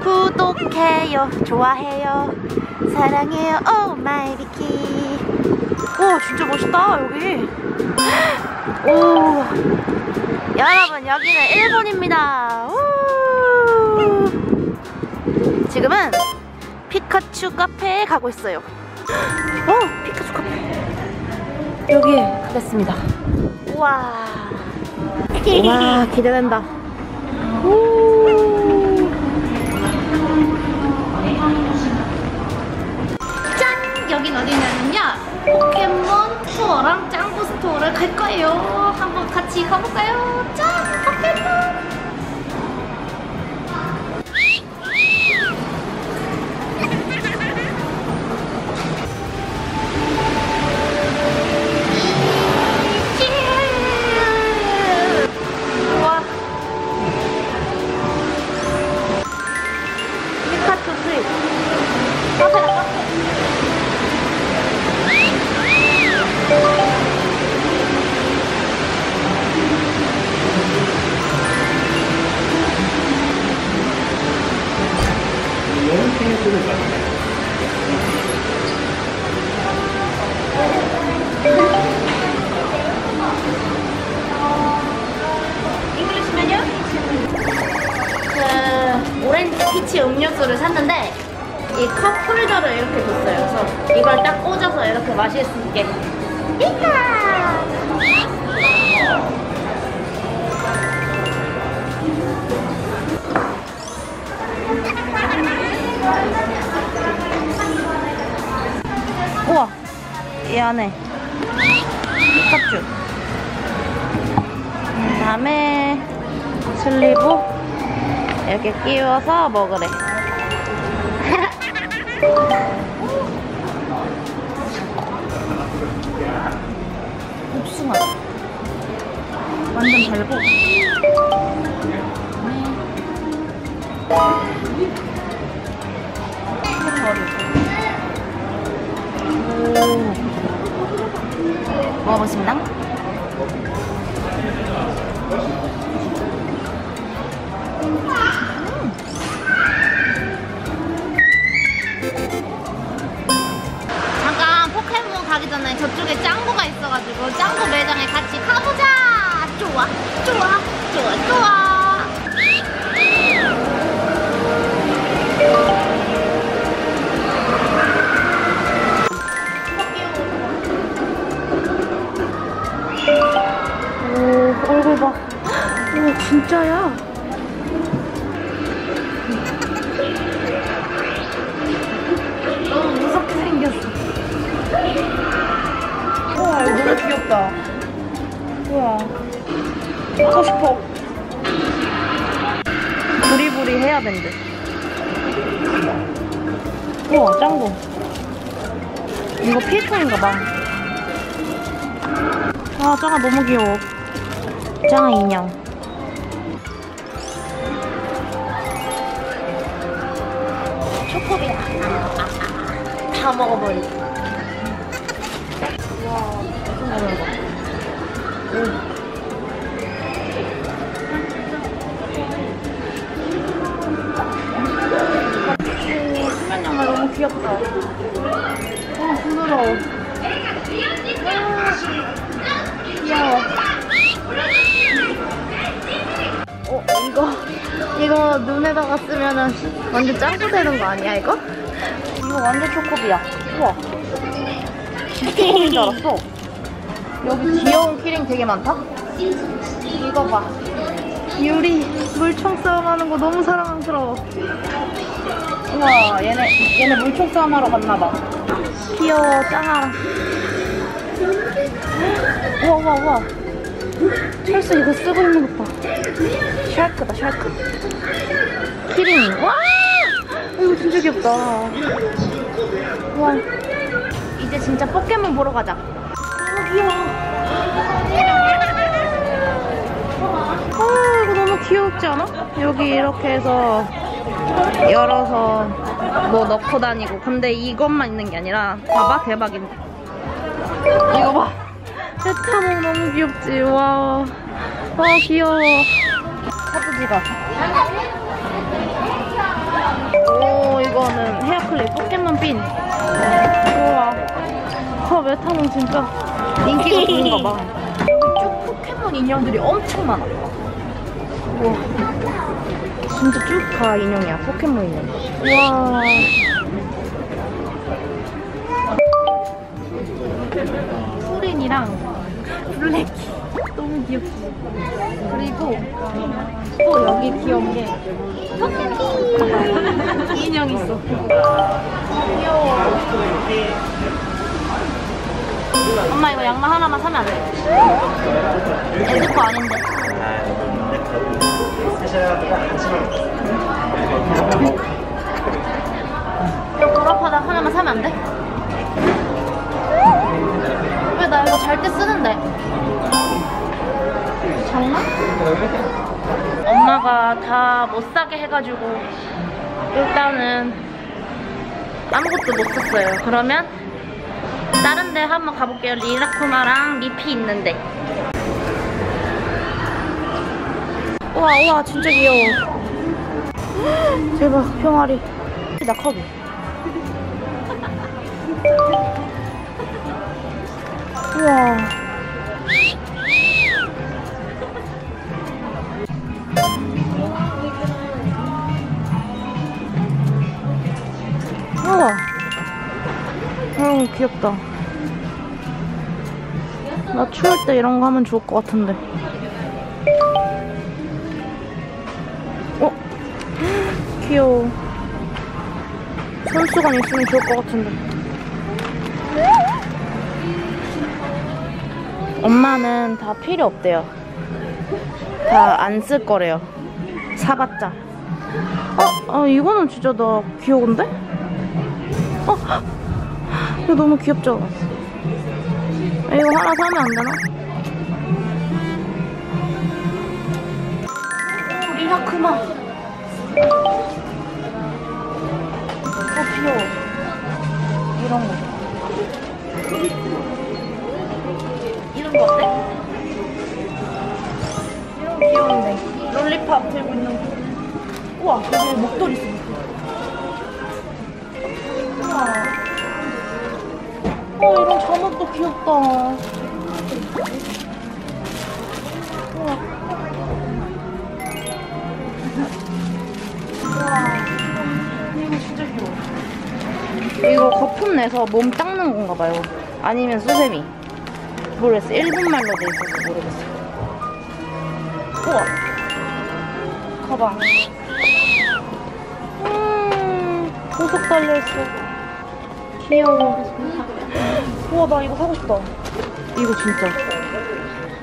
구독해요 좋아해요. 사랑해요 oh my 비키 오 진짜 멋있다 여기. 오 여러분 여기는 일본입니다 우! 지금은 피카츄 카페에 가고 있어요 오 피카츄 카페 여기에 가겠습니다 우와 와 기대된다 오. 짠! 여긴 어디냐면요. 포켓몬 스토어랑 짱구 스토어를 갈 거예요. 한번 같이 가볼까요? 짠! 포켓몬! 피치 음료수를 샀는데 이 컵 홀더를 이렇게 줬어요. 그래서 이걸 딱 꽂아서 이렇게 마실 수 있게. 이까! 우와, 이 안에 피카츄. 그 다음에 슬리브 이렇게 끼워서 먹으래. 복숭아. 완전 달고. 오. 먹어보겠습니다. 오, 진짜야. 너무 무섭게 생겼어. 우와, 이거 너무 귀엽다. 우와. 하고 싶어. 부리부리 헤어밴드. 우와, 짱구. 이거 필통인가 봐. 아, 짱아 너무 귀여워. 짱아 인형. 다 먹어버리. 와, 엄청 많아. 오. 오, 수면 양말 너무 귀엽다. 와, 부드러워. 아, 귀여워. 어, 이거, 이거 눈에다가 쓰면은 완전 짱구 되는 거 아니야, 이거? 이거 완전 초코비야. 우와. 초코비인 줄 알았어. 여기 귀여운 키링 되게 많다? 이거 봐. 유리 물총 싸움 하는 거 너무 사랑스러워. 우와, 얘네, 얘네 물총 싸움 하러 갔나봐. 귀여워, 짱아랑. 우와, 우와, 우와. 철수 이거 쓰고 있는 것 봐. shark다, shark. 키링. 와! 진짜 귀엽다. 와. 이제 진짜 포켓몬 보러 가자. 너무 귀여워. 아, 이거 너무 귀엽지 않아? 여기 이렇게 해서 열어서 뭐 넣고 다니고 근데 이것만 있는 게 아니라 봐봐 대박인데 이거 봐 세타몽 너무 귀엽지 와, 와 귀여워 카드 지갑 오 이거는 헤어클립 포켓몬 핀. 우와. 저 메타몽 진짜? 인기가 좋은가 봐. 쭉 포켓몬 인형들이 엄청 많아. 우와. 진짜 쭉 다 인형이야 포켓몬 인형. 우와. 소린이랑 블랙이 너무 귀엽지? 그리고 또 여기 귀여운 게 토끼 인형 있어 귀여워 엄마 이거 양말 하나만 사면 안 돼? 애들 거 아닌데 이거 보라파닥 하나만 사면 안 돼? 왜 나 이거 잘 때 쓰는데? 장난? 엄마가 다 못 사게 해가지고 일단은 아무것도 못 샀어요. 그러면 다른 데 한번 가볼게요. 리라쿠마랑 리피 있는데. 우와 우와 진짜 귀여워. 대박 병아리. 나 컵이. 귀엽다. 나 추울 때 이런 거 하면 좋을 것 같은데. 어? 귀여워. 손수건 있으면 좋을 것 같은데. 엄마는 다 필요 없대요. 다 안 쓸 거래요. 사봤자. 어? 아, 이거는 진짜 나 귀여운데? 어? 이거 너무 귀엽죠? 아, 이거 하나 사면 안 되나? 오, 리라크마. 어, 귀여워. 이런 거. 이런 거 어때? 이런 거 귀여운데. 롤리팝 들고 있는 거. 우와, 여기 목도리 있어. 우와. 어, 이런 잠옷도 귀엽다. 우와. 이거 진짜 귀여워. 이거 거품 내서 몸 닦는 건가 봐요. 아니면 수세미. 모르겠어. 일본 말로 돼 있어서 모르겠어. 우와. 가방. 음, 보석 달려있어. 귀여워. 우와, 나 이거 사고 싶다. 이거 진짜.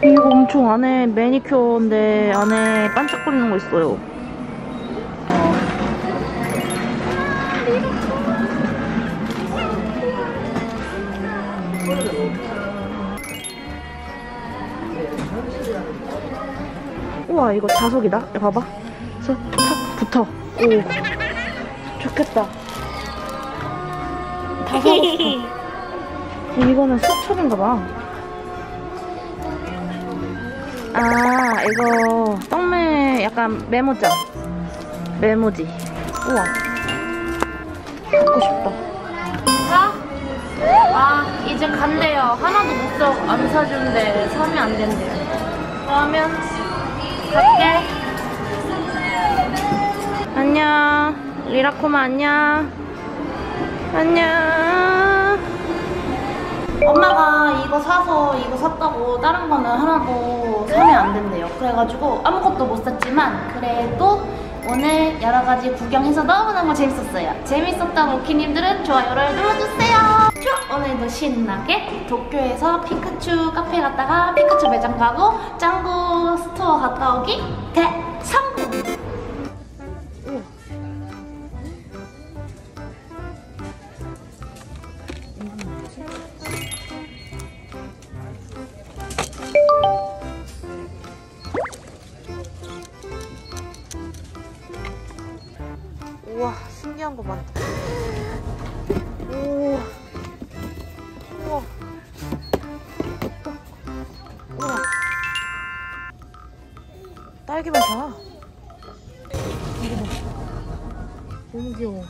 이거 엄청 안에 매니큐어인데 안에 반짝거리는 거 있어요. 우와, 이거 자석이다. 야, 봐봐. 탁 붙어. 오. 좋겠다. 다 사봤어. 이거는 수첩인가 봐. 아, 이거 떡메 약간 메모장. 메모지. 우와. 갖고 싶다. 자, 아, 이제 간대요. 하나도 못 사, 안 사준대. 사면 안 된대요. 그러면 갈게. 안녕. 리락쿠마 안녕. 안녕. 엄마가 이거 사서 이거 샀다고 다른 거는 하나도 사면 안 된대요. 그래가지고 아무것도 못 샀지만 그래도 오늘 여러 가지 구경해서 너무너무 재밌었어요. 재밌었다고 키님들은 좋아요를 눌러주세요. 자, 오늘도 신나게 도쿄에서 피카츄 카페 갔다가 피카츄 매장 가고 짱구 스토어 갔다 오기 대 딸기만 사 이거 봐. 너무 귀여워